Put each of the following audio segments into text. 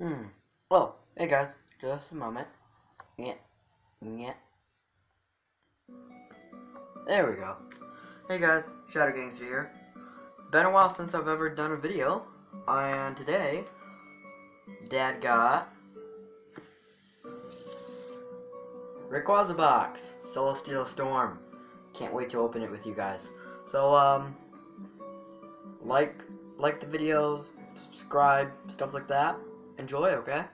Hmm. Oh, hey guys, just a moment. Yeah. Yeah. There we go. Hey guys, Shadow Gangster here. Been a while since I've ever done a video, and today, Dad got Rayquaza box, Celestial Storm. Can't wait to open it with you guys. So, um, like, like the video, subscribe, stuff like that. Enjoy, okay?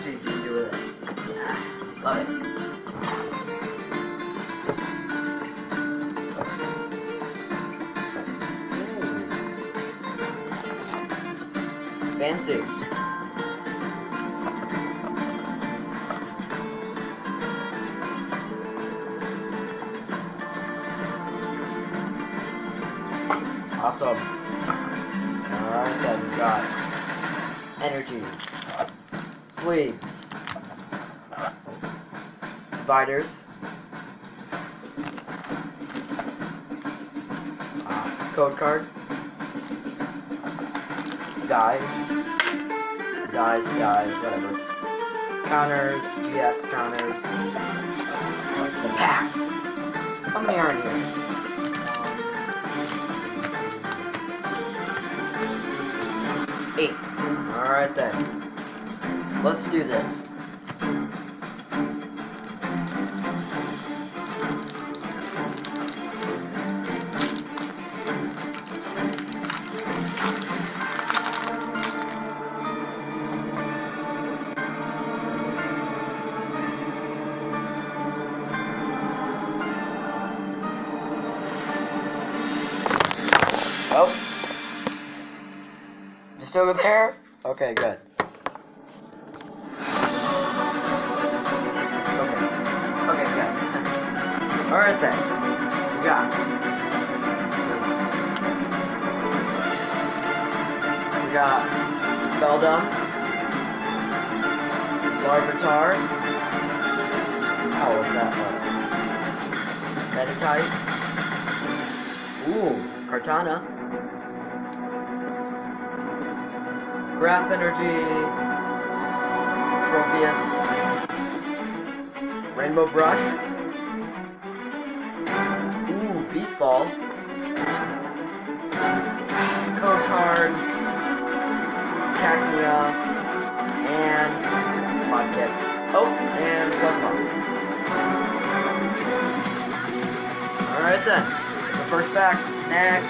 Strategies you do it. Love it. Fancy. Awesome. Alright then, we got energy, sleeves, dividers, uh, code card, dies, dies, dies, whatever, counters, GX counters, the packs. How many are in here? Eight. Alright then. Let's do this. Oh. You still there? Okay, good. Alright then. We got. We got Beldum. Larvitar. How was that one? Meditite. Ooh, Kartana. Grass Energy, Tropius, Rainbow Brush, ooh, Beast Ball, Code Card, Cacnea, and Podkit. Oh, and Sunpump. Alright then, the first pack, next.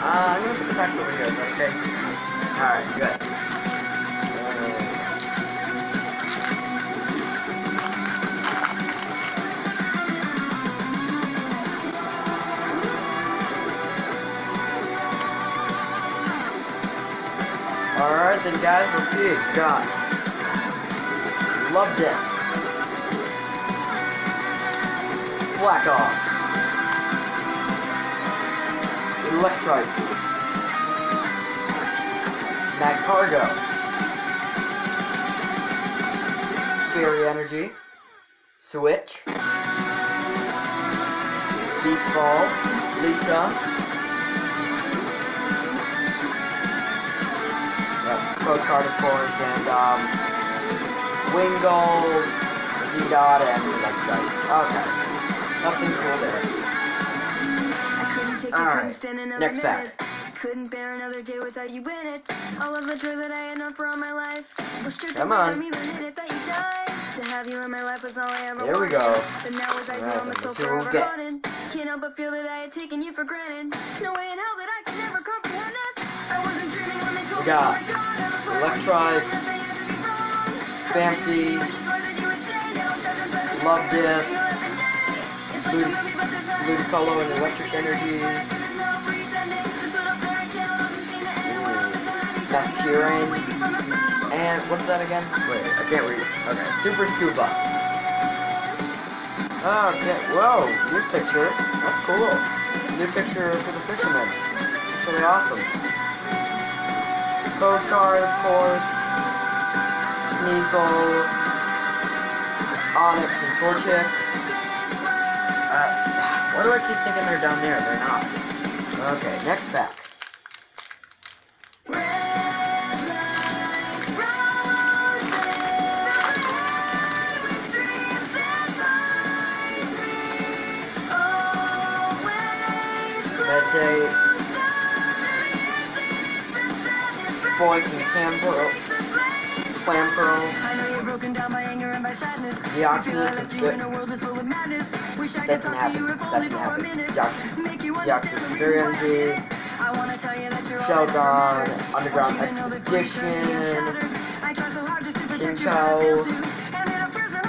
Uh, I'm gonna put the packs over here, okay? Alright, good. Alright then guys, let's see. We got Love Disc. Slack off. Electrike. Magcargo. Fairy Energy. Switch. Beast Ball. Lisa. Yep, code of course, and um, Wingull, and. Okay. Nothing cool there. I couldn't Alright, couldn't stand another next pack. Couldn't bear another day without you in it. All of the joy that I had known for all my life was stripped Come on. me the minute that you died. To have you in my life was all I ever There we wanted. go. But now without you, Alright, I'm so let's see what we'll forever haunted. Can't help but feel that I had taken you for granted. No way in hell that I could never comprehend We got you were gone. I was so Electrike, afraid that you had to be wrong. Famke, I just thought that you would stay. Now it doesn't feel the Love. Disc, You left and day. It's like a Lud- movie, but there's nothing Ludicolo and Electric Energy, There's no pretending. This little fairy tale doesn't seem to end well. There's no letting That's. Kieran. Waiting for my phone. and what's that again? Wait, I can't read. Okay, Super Scuba. Okay, whoa, new picture. That's cool. New picture for the fisherman. That's really awesome. Code of course. Sneasel, Onix, and Torchic. Uh, why do I keep thinking they're down there? They're not. Okay, next pack. Meditite, a world that's full of madness. Wish I That didn't happen. That didn't happen. The the Oxus Very all Sheldon. Underground Expedition. And I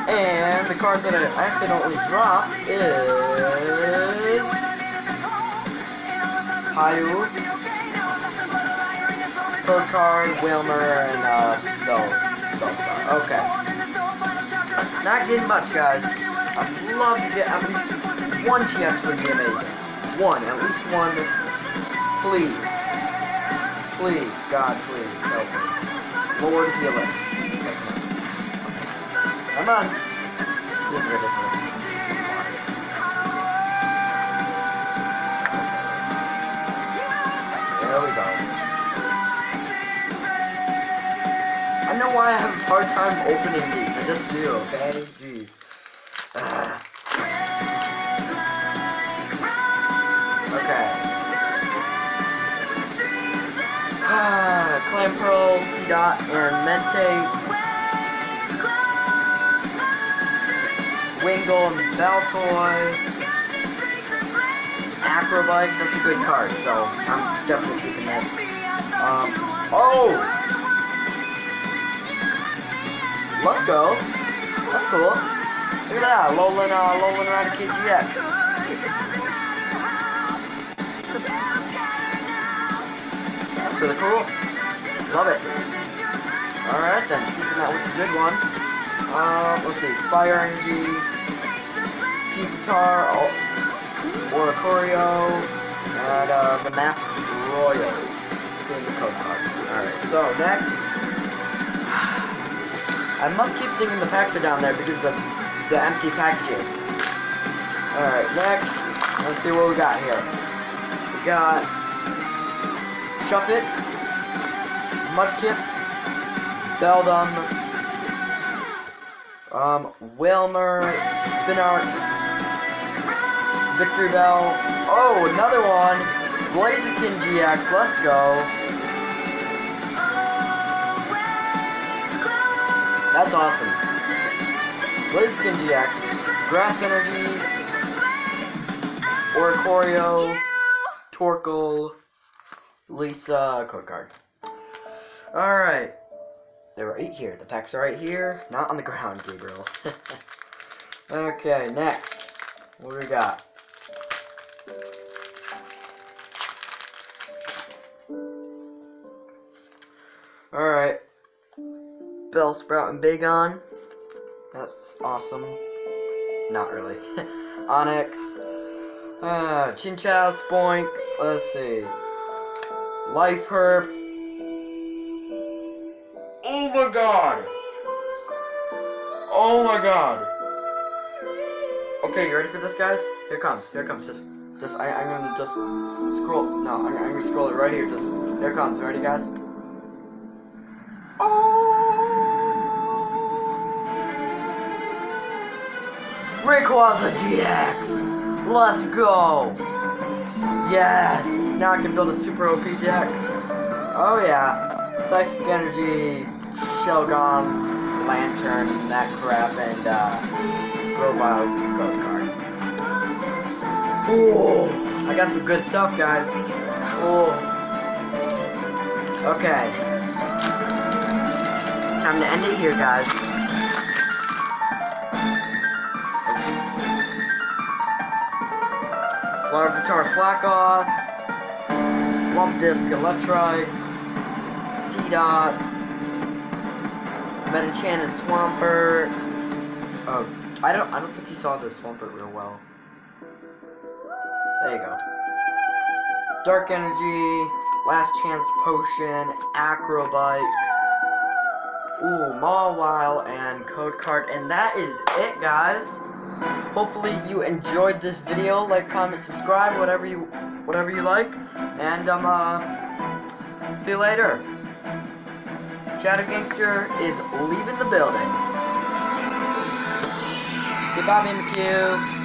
And the cards that I accidentally dropped is Hayu, Card, Wilmer, and uh, Bellstar. Okay. Not getting much, guys. I'd love to get at least one GX would be amazing. One, at least one. Please. Please, God, please, help me. Lord Helix. Come on. Time opening these. I just do, okay? Jeez. Ah. Okay. Ah, Clamperl, C Dot, and Mentate, Wingull, and Baltoy. Acrobike, that's a good card, so I'm definitely keeping this. Um, oh! Let's go. That's cool. Look at that, Lolan, uh, Lolan Eradicate GX. That's really cool. Love it. Alright then, keeping that with the good ones. Uh, let's see, Fire Energy, Guitar, Oricorio, and uh, the Masked Royal. Alright, so next. I must keep thinking the packs are down there because of the empty packages. Alright, next. Let's see what we got here. We got Shuppet, Mudkip, Beldum, um, Wilmer, Spinarak, Victory Bell. Oh, another one. Blaziken GX, let's go. That's awesome. Blaziken GX, Grass Energy, Oricorio, Torkoal, Lisa, code card. Alright. They're right here. The packs are right here. Not on the ground, Gabriel. okay, next. What do we got? Alright. Bellsprout and Bagon. That's awesome. Not really. Onix. Uh, Chinchou, Spoink. Let's see. Life Herb. Oh my god! Oh my god! Okay, you ready for this, guys? Here it comes. Here it comes. Just, just, I, I'm gonna just scroll. No, I'm, I'm gonna scroll it right here. Just, here it comes. Ready, guys? Rayquaza GX! Let's go! Yes! Now I can build a super OP deck. Oh yeah. Psychic Energy, Shelgon, Lanturn, that crap, and uh, robot code card. Ooh, I got some good stuff, guys. Ooh. Okay, time to end it here, guys. Larvitar Slakoth, Lump Disc Electrike, Seedot, Metachan and Swampert. Oh, I don't I don't think you saw the Swampert real well. There you go. Dark Energy, Last Chance Potion, Acrobike, ooh, Mawile, and Code Card. And that is it, guys. Hopefully you enjoyed this video. Like, comment, subscribe, whatever you whatever you like. And um uh see you later. Shadow Gangster is leaving the building. Goodbye, McHugh.